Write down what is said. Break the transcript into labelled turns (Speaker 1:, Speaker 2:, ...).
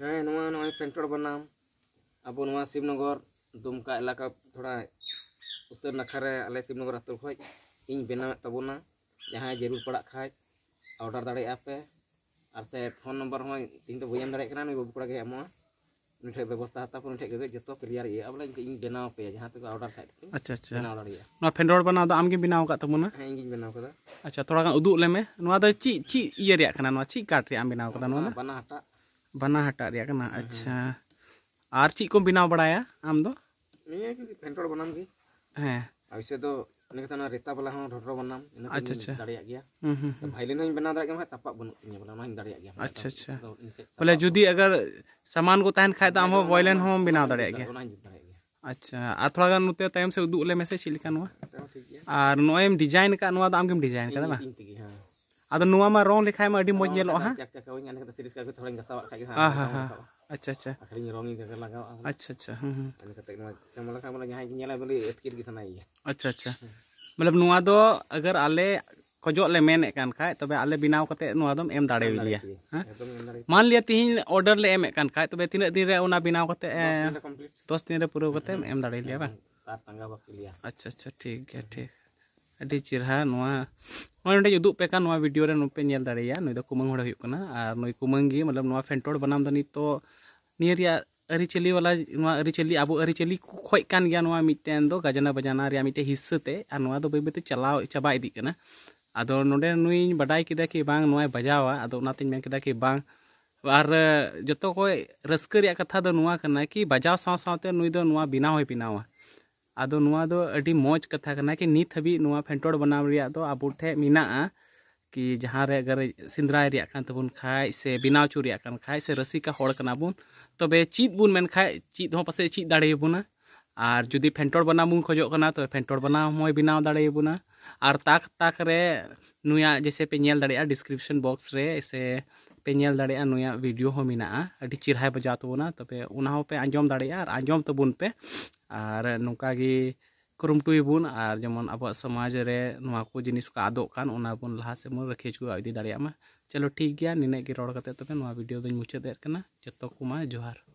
Speaker 1: हाँ ना सेंटर बनाम अब शिवनगर दुमका इलाका थोड़ा उत्तर नाखारे आल शिवनगर अतुल खज इन जहाँ ज़रूर पड़ा खाज अर्डर दड़ापे और से फ़ोन नम्बर तीन तो बैम दाड़ा बाबू कड़ा एमोन व्यवस्था हत्या ठेक
Speaker 2: जो क्लियर
Speaker 1: बोले इन
Speaker 2: बनावपे जहाँ तक अर्डर खाद अच्छा अच्छा फेंडर
Speaker 1: बना आम बनावना हाँ इन
Speaker 2: बनाव अच्छा थोड़ा उदुले में चीज़ चीज़ चीज़ कार्ड बनाव बना हाटा बना हटा रहा है अच्छा। और चीज़ को बनाव
Speaker 1: बड़ा आम
Speaker 2: दो? फेंटर बनाम है। तो रेता बला ढोटो बनाम अच्छा अच्छा। हम्म,
Speaker 1: हम्म, हम्म। भाई ना बना
Speaker 2: दा
Speaker 1: चापा बनू तीन बोला दा अच्छा अच्छा। बोले जो अगर सामान
Speaker 2: को
Speaker 1: तहन
Speaker 2: खाए
Speaker 1: तो हम
Speaker 2: बॉयलन हम
Speaker 1: बना दा अच्छा थोड़ा गाँव से उदूले मेसे चलना डिज़ाइन का तो
Speaker 2: डिज़ाइन का
Speaker 1: ᱟᱫᱚ
Speaker 2: ᱱᱚᱣᱟ ᱢᱟ ᱨᱚᱝ ᱞᱮᱠᱷᱟᱡ ᱢᱟ ᱟᱹᱰᱤ ᱢᱚᱡᱽ ᱧᱮᱞᱚᱜᱼᱟ ᱦᱟᱸᱜ
Speaker 1: ᱪᱟᱠ ᱪᱟᱠ ᱦᱚᱸᱧ ᱟᱱᱟ ᱥᱤᱨᱤᱡ ᱠᱟᱜ ᱛᱷᱚᱲᱟᱧ ᱜᱟᱥᱟᱣᱟᱜ ᱠᱷᱟᱡ ᱜᱮ
Speaker 2: ᱦᱟᱸ ᱦᱟᱸ ᱦᱟᱸ ᱟᱪᱪᱷᱟ ᱟᱪᱪᱷᱟ
Speaker 1: ᱟᱠᱷᱨᱤᱧ ᱨᱚᱝ ᱤᱧ ᱞᱟᱜᱟᱣᱟ
Speaker 2: ᱟᱪᱪᱷᱟ ᱟᱪᱪᱷᱟ ᱦᱩᱸ ᱦᱩᱸ
Speaker 1: ᱤᱱᱟᱹ ᱠᱟᱛᱮ ᱱᱚᱣᱟ ᱪᱟᱢᱲᱟ ᱠᱷᱟᱡ ᱵᱚᱞᱮ ᱡᱟᱦᱟᱸᱭ ᱜᱮ ᱧᱮᱞᱟ ᱵᱚᱞᱮ ᱟᱹᱛᱠᱤᱨ ᱜᱮ ᱥᱟᱱᱟᱭᱮᱭᱟ
Speaker 2: अच्छा अच्छा मतलब नुआ दो अगर आले खोजो ले मेन कान खाय तबे आले बिनाव कते नुआ दम एम दाड़े लिया हाँ?
Speaker 1: एकदम एम दाड़े
Speaker 2: मान लिया तीन ऑर्डर ले एम कान खाय तबे तीन दिन रे उना बिनाव कते
Speaker 1: कंप्लीट
Speaker 2: दस दिन रे पूरा कते एम दाड़े लिया बा
Speaker 1: तार तंगा बाकी लिया
Speaker 2: अच्छा अच्छा ठीक है ठीक अडी चिरहा नुआ नुआ नडे उदुग पे कान नुआ वीडियो रे नुपे नेल दाड़ेया नुई दो कुमंग होड़ा हुयुग कना आर नुई कुमंग गी मतलब फेंटोड़ बनाम दनी तो नियरिया अरिचली वाला नुआ अरिचली अब अरिचली खोज कान गया नुआ मिटेन दो गजना बजाना रे मिटे हिस्सते दो बेबेते चलाव चाबा इदी कना आदो नोडे नुई बडाई किदा कि बजावा कि जतो को रिया कथा कना कि बजाव दो नुआ बिनाव बिनावा अडी मज कथा करना कि नित हाबी फेंटोड़ आबो ठे मिनाआ कि जहाँ अगर तबुन खाय से बनाव चुन खाय से रसिका होना बुन तबे चीत बुन खाय चीत पास चीत दाड़े बुना और जुदी फेंटोड़ बनाव बो खोजो कना तो फेंटोड़ मोय बिनाव दाड़े बुना और ताक ताक नुया जैसे पे डिस्क्रिप्शन बॉक्स रे से पे नेल दाड़े नुया वीडियो हो चिरहाय बजा तबुना तबे हो पे आंजोम दाड़े और आंजोम तबुन पे और नुका गी कुरुमटुई बुन और जेमन अब समाज रे को जिनिस को आदो कान उना बुन लहा से रखे चुका इदी मा चलो ठीक गया निने की रोड कते तबे वीडियो मुचाद कना जतो कुमा जोहार